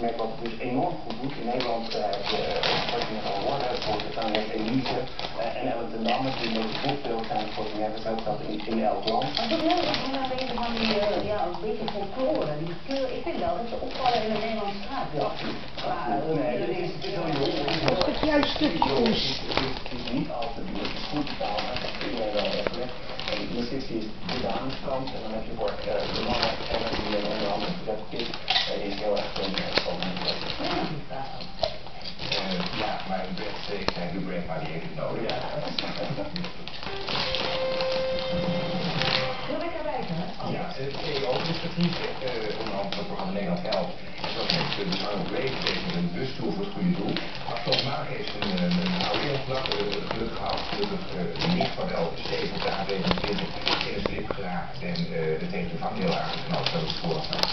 gemerkt wat het dus enorm goed doet. In Nederland uh, heb je, wat je net al hoorde, bijvoorbeeld dan heeft Elise uh, en Ellen ten Damme, die een beetje voorbeeld zijn voor hebt ook dat in, in elk land. Maar het is om een beetje van die, ja, een beetje folklore, die kleur, ik vind wel dat ze opvallen in de Nederlandse straat. Ja, nee, het is, het is Dat het juist stukje ons. Het is niet altijd het goed taal, maar dat kun je wel even. En de sectie is de dameskant en dan heb je voor de mannen en die onder andere dat is heel erg van maar u bent steeds zijn, u brengt maar die heeft het nodig. Ja. Wil ik erbij zijn? Ja, het EO initiatief, uh, onder andere het programma Nederland Helpt. En dat heeft de Arno Breed tegen een bus toe voor het goede doel. Afgelopen maand heeft een, een, een oude ongeluk geluk gehad. Gelukkig uh, niet van wel stevig de A27 in een slip geraakt. En uh, de tegenvang heel. Dat is het vooraf.